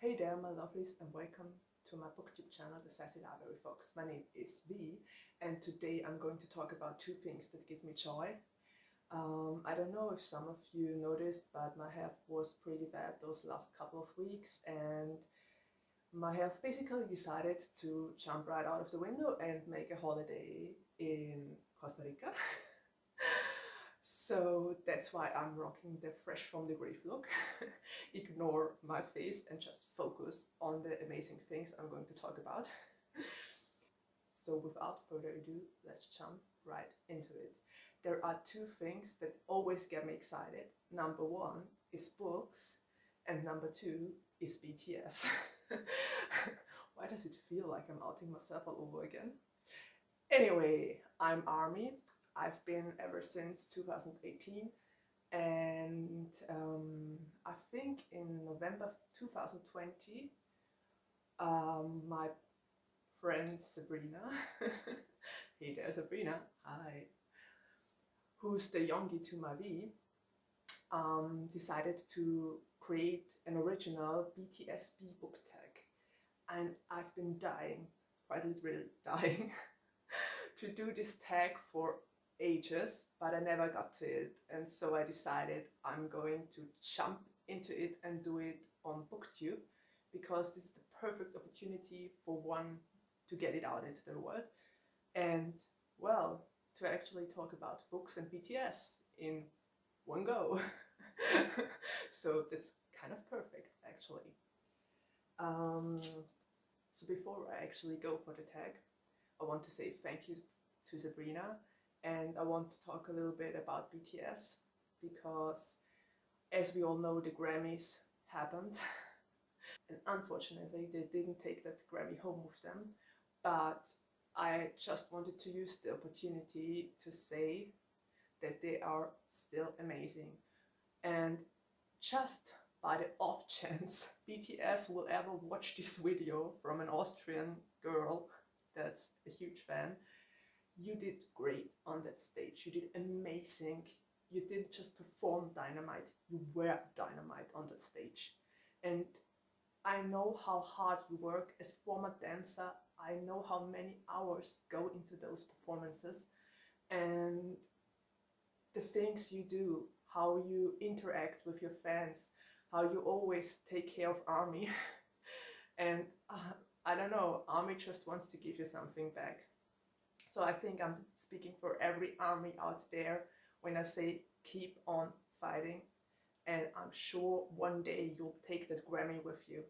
Hey there, my lovelies, and welcome to my booktube channel, The Sassy Library Fox. My name is V, and today I'm going to talk about two things that give me joy. Um, I don't know if some of you noticed, but my health was pretty bad those last couple of weeks, and my health basically decided to jump right out of the window and make a holiday in Costa Rica. So that's why I'm rocking the fresh from the grave look. Ignore my face and just focus on the amazing things I'm going to talk about. so without further ado, let's jump right into it. There are two things that always get me excited. Number one is books and number two is BTS. why does it feel like I'm outing myself all over again? Anyway, I'm Army. I've been ever since 2018 and um, I think in November 2020 um, my friend Sabrina, hey there Sabrina, hi, who's the Yoongi to my V, um, decided to create an original BTS BE book tag. And I've been dying, quite literally dying, to do this tag for ages, but I never got to it. And so I decided I'm going to jump into it and do it on BookTube because this is the perfect opportunity for one to get it out into the world and, well, to actually talk about books and BTS in one go. so that's kind of perfect, actually. Um, so before I actually go for the tag, I want to say thank you to Sabrina and I want to talk a little bit about BTS because as we all know the Grammys happened. And unfortunately they didn't take that Grammy home with them. But I just wanted to use the opportunity to say that they are still amazing. And just by the off chance BTS will ever watch this video from an Austrian girl that's a huge fan you did great on that stage. You did amazing. You didn't just perform dynamite, you were dynamite on that stage. And I know how hard you work as a former dancer. I know how many hours go into those performances and the things you do, how you interact with your fans, how you always take care of Army. and uh, I don't know, Army just wants to give you something back. So I think I'm speaking for every army out there when I say keep on fighting. And I'm sure one day you'll take that Grammy with you.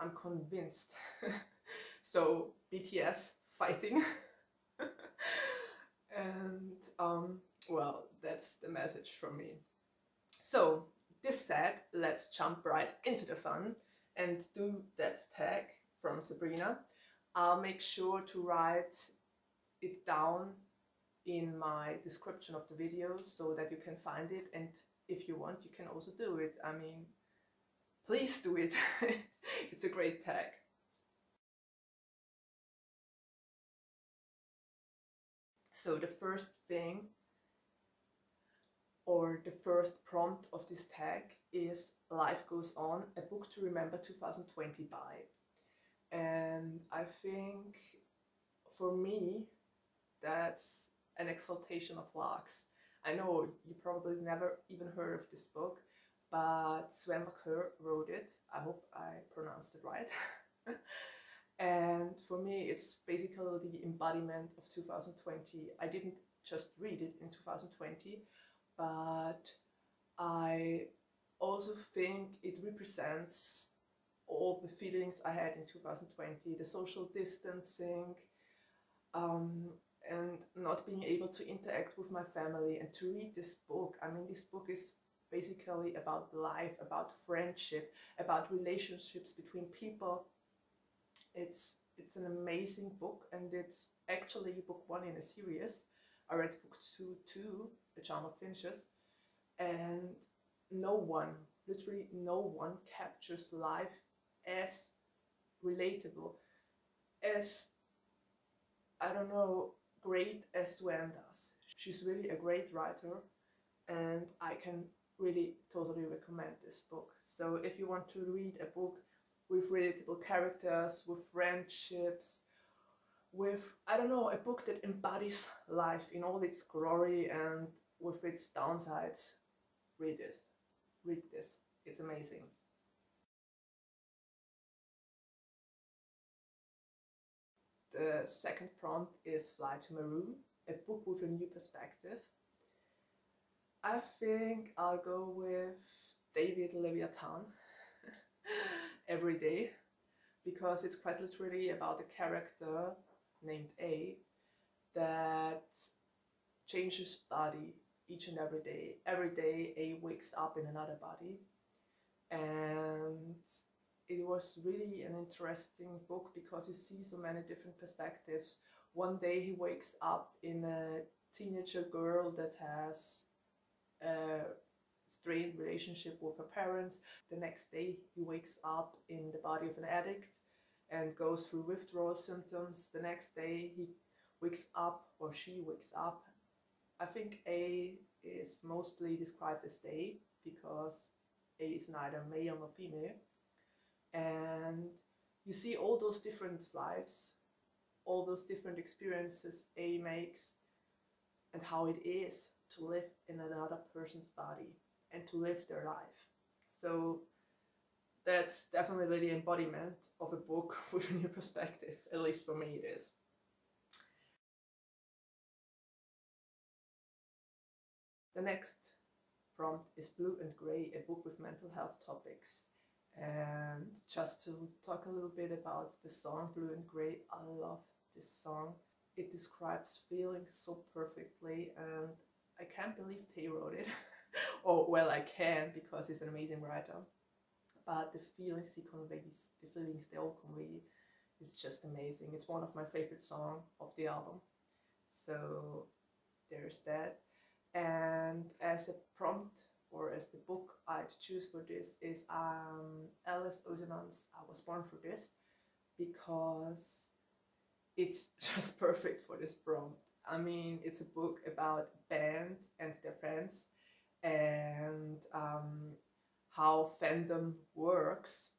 I'm convinced. so BTS fighting. and um, well, that's the message from me. So this said, let's jump right into the fun and do that tag from Sabrina. I'll make sure to write it down in my description of the video so that you can find it and if you want you can also do it. I mean, please do it. it's a great tag. So the first thing or the first prompt of this tag is Life Goes On, a book to remember 2020 by. And I think for me, that's an exaltation of Larks. I know you probably never even heard of this book, but Suanne Laqueur wrote it. I hope I pronounced it right. and for me, it's basically the embodiment of 2020. I didn't just read it in 2020, but I also think it represents all the feelings I had in 2020, the social distancing, um, and not being able to interact with my family and to read this book. I mean, this book is basically about life, about friendship, about relationships between people. It's it's an amazing book and it's actually book one in a series. I read book two too, The Charm of Finches, and no one, literally no one captures life as relatable, as I don't know, great as Suanne does. She's really a great writer and I can really totally recommend this book. So if you want to read a book with relatable characters, with friendships, with, I don't know, a book that embodies life in all its glory and with its downsides. Read this. Read this. It's amazing. The second prompt is Fly to My Room, a book with a new perspective. I think I'll go with David Levithan every day because it's quite literally about a character named A that changes body each and every day. Every day A wakes up in another body and it was really an interesting book because you see so many different perspectives. One day he wakes up in a teenager girl that has a strained relationship with her parents. The next day he wakes up in the body of an addict and goes through withdrawal symptoms. The next day he wakes up or she wakes up. I think A is mostly described as they because A is neither male nor female and you see all those different lives, all those different experiences A makes, and how it is to live in another person's body and to live their life. So that's definitely the embodiment of a book with a new perspective, at least for me it is. The next prompt is Blue and Grey, a book with mental health topics. And just to talk a little bit about the song Blue and Grey, I love this song. It describes feelings so perfectly, and I can't believe Tae wrote it. or, oh, well, I can because he's an amazing writer. But the feelings he conveys, the feelings they all convey, is just amazing. It's one of my favorite songs of the album. So there's that. And as a prompt or as the book I'd choose for this is um, Alice Oseman's I Was Born for This because it's just perfect for this prompt. I mean, it's a book about bands and their friends and um, how fandom works,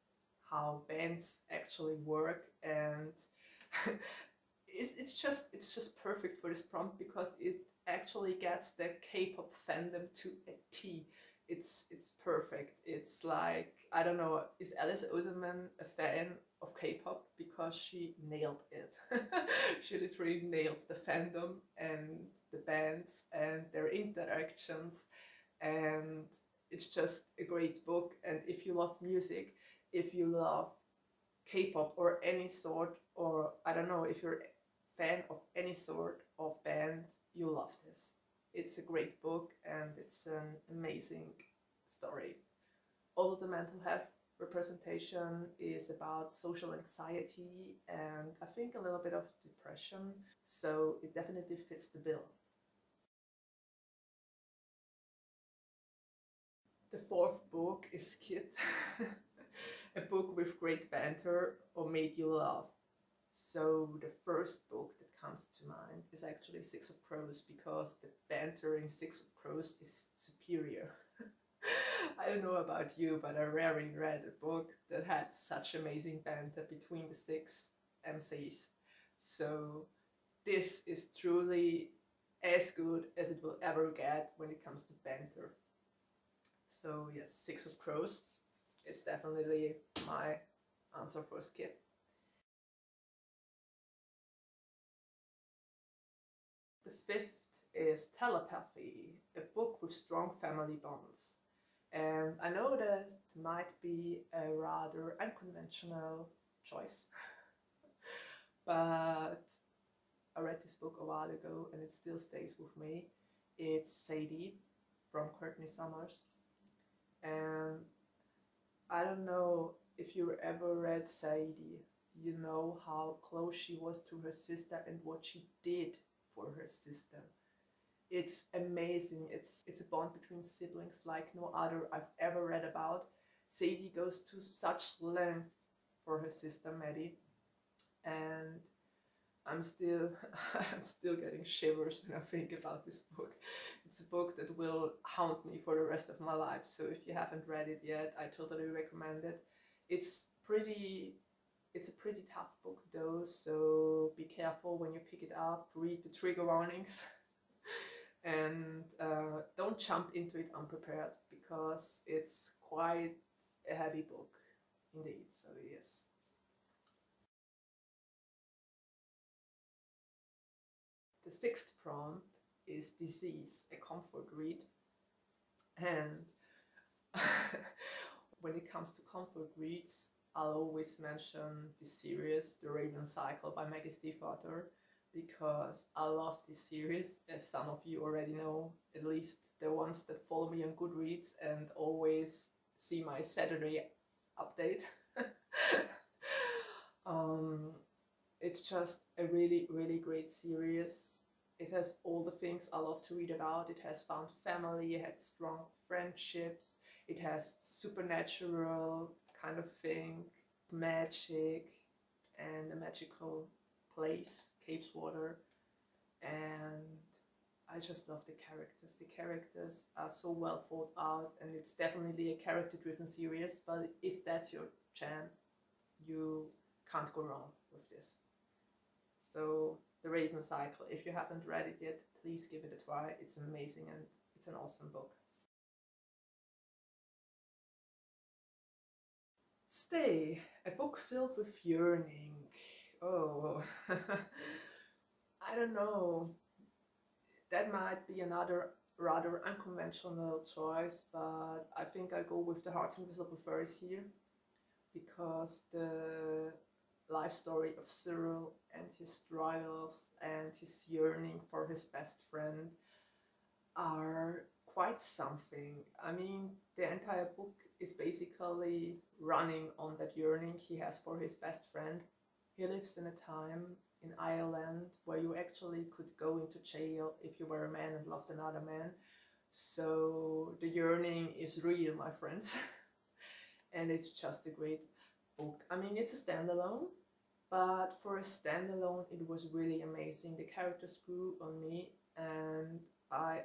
how bands actually work, and it's, it's just it's just perfect for this prompt because it actually gets the K-pop fandom to a T. It's it's perfect. It's like I don't know. Is Alice Oseman a fan of K-pop because she nailed it? she literally nailed the fandom and the bands and their interactions, and it's just a great book. And if you love music, if you love K-pop or any sort, or I don't know if you're a fan of any sort of band, you love this. It's a great book and it's an amazing story. Also, the mental health representation is about social anxiety and I think a little bit of depression, so it definitely fits the bill. The fourth book is Skit, a book with great banter or made you laugh. So the first book that comes to mind is actually Six of Crows because the banter in Six of Crows is superior. I don't know about you, but I rarely read a book that had such amazing banter between the six MCs. So this is truly as good as it will ever get when it comes to banter. So yes, Six of Crows is definitely my answer for Skit. Is Telepathy, a book with strong family bonds. And I know that might be a rather unconventional choice, but I read this book a while ago and it still stays with me. It's Sadie from Courtney Summers. And I don't know if you ever read Sadie, you know how close she was to her sister and what she did for her sister it's amazing. It's it's a bond between siblings like no other I've ever read about. Sadie goes to such length for her sister Maddie, and I'm still I'm still getting shivers when I think about this book. It's a book that will haunt me for the rest of my life. So if you haven't read it yet, I totally recommend it. It's pretty it's a pretty tough book though, so be careful when you pick it up, read the trigger warnings. and uh, don't jump into it unprepared because it's quite a heavy book indeed. So, yes. The sixth prompt is Dis-ease, a comfort read. And when it comes to comfort reads, I'll always mention the series The Raven Cycle by Maggie Stiefvater because I love this series, as some of you already know, at least the ones that follow me on Goodreads and always see my Saturday update. um, it's just a really, really great series. It has all the things I love to read about. It has found family, it had strong friendships, it has supernatural kind of thing, magic, and a magical place, Cabeswater, and I just love the characters. The characters are so well thought out, and it's definitely a character-driven series. But if that's your jam, you can't go wrong with this. So the Raven Cycle. If you haven't read it yet, please give it a try. It's amazing and it's an awesome book. Stay, a book filled with yearning. Oh, I don't know. That might be another rather unconventional choice, but I think I go with the Heart's Invisible Furies here because the life story of Cyril and his trials and his yearning for his best friend are quite something. I mean, the entire book is basically running on that yearning he has for his best friend. He lives in a time in Ireland where you actually could go into jail if you were a man and loved another man. So the yearning is real, my friends. and it's just a great book. I mean, it's a standalone, but for a standalone, it was really amazing. The characters grew on me, and I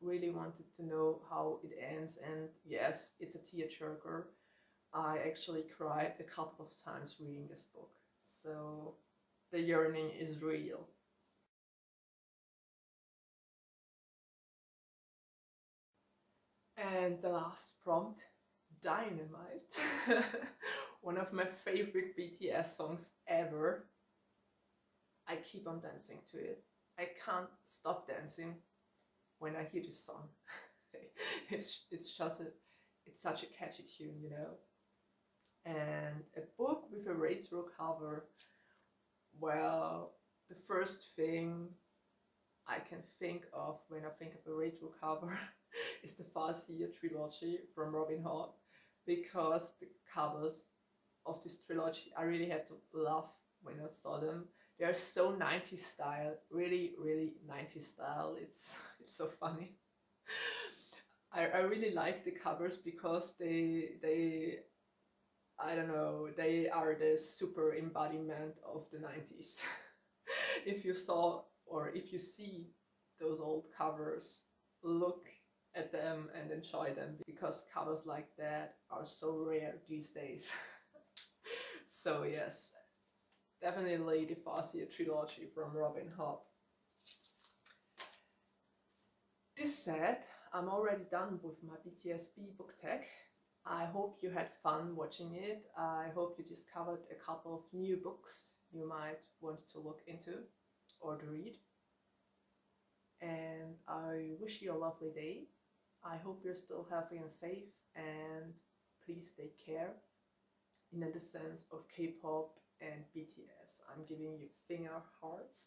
really wanted to know how it ends. And yes, it's a tearjerker. I actually cried a couple of times reading this book. So the yearning is real. And the last prompt, Dynamite. One of my favorite BTS songs ever. I keep on dancing to it. I can't stop dancing when I hear this song. it's it's just a it's such a catchy tune, you know. And a book with a retro cover. Well, the first thing I can think of when I think of a retro cover is the Farseer trilogy from Robin Hobb because the covers of this trilogy I really had to laugh when I saw them. They are so 90s style really really 90s style. It's it's so funny. I, I really like the covers because they they I don't know they are the super embodiment of the 90s if you saw or if you see those old covers look at them and enjoy them because covers like that are so rare these days so yes definitely the Farseer trilogy from Robin Hobb. This said, I'm already done with my BTS BE book tag. I hope you had fun watching it. I hope you discovered a couple of new books you might want to look into or to read. And I wish you a lovely day. I hope you're still healthy and safe and please take care in the sense of K-pop and BTS. I'm giving you finger hearts.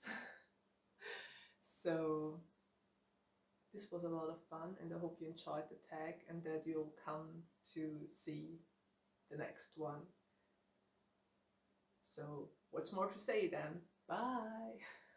so this was a lot of fun and I hope you enjoyed the tag and that you'll come to see the next one. So what's more to say then? Bye!